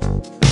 Bye.